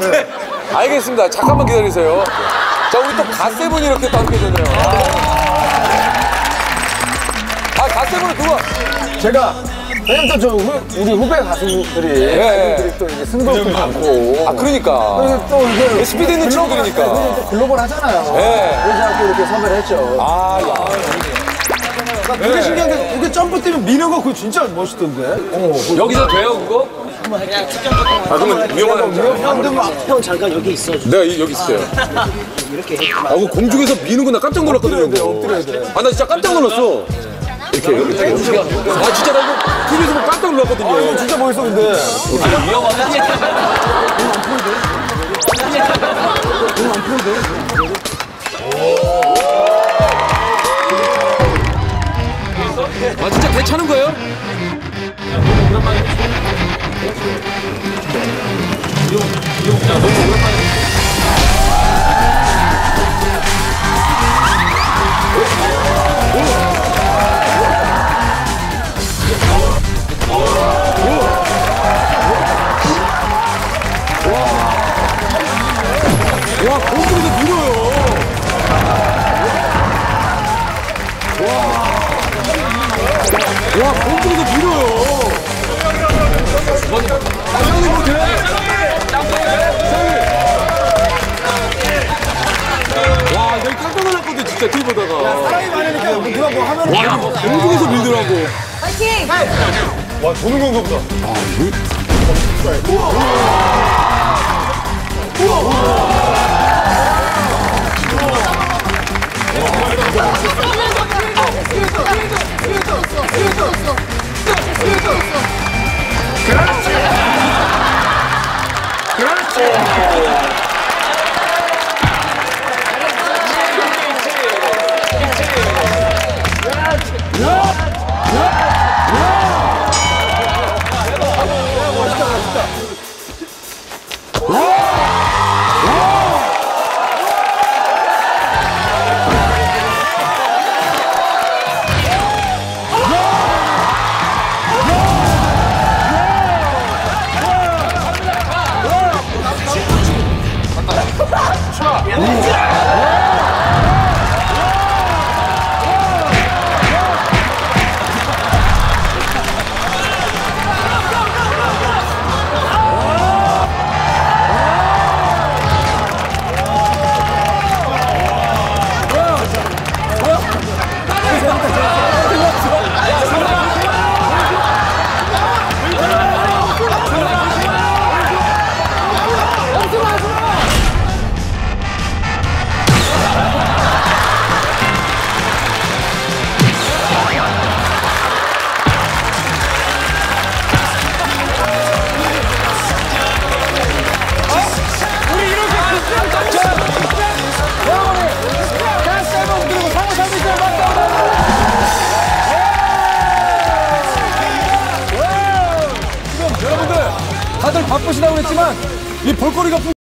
네. 알겠습니다. 잠깐만 기다리세요. 자, 우리 또 갓세븐이 이렇게 또 함께 되네요. 아, 갓세븐은 누가? 제가 왜냐면 또저 우리 후배 가수들이 예. 가수들이 또 이제 승부욕도 많고 아, 그러니까. 그리고 또 이게 스피드 있는 글로벌 친구들이니까. 또 글로벌 하잖아요. 예. 그래서 또 이렇게 섭외를 했죠. 아, 야. 되게 신기한 게 이게 점프 뛰면 미는 거 그거 진짜 멋있던데. 여기서 돼요, 그거? 아, 그러면 위험하다. 형들 막형 잠깐 여기 있어. 내가 이- 여기 있을게요. 이렇게 아, 그 공중에서 미는 거나 깜짝 놀랐거든요. 엎드려야 돼, 그거. 엎드려야 돼. 아, 나 진짜 깜짝 놀랐어. 이렇게, 이렇게. 아, 진짜 나 이거 TV에서 보고 깜짝 놀랐거든요. 아, 이거 진짜 멋있어 근데. 아, 괜 찮은 거예요? 와, 공중에서 밀어요. 와, 아, 형님 뭐 돼요? 형님. 와, 여기 깜짝 놀랐거든, 진짜, TV 보다가. 사람이 많으니까 누가 뭐 하면 와, 이거 공중에서 밀더라고. 화이팅! 와 도는 건가 보다. 다들 바쁘시다고 했지만 이 볼거리가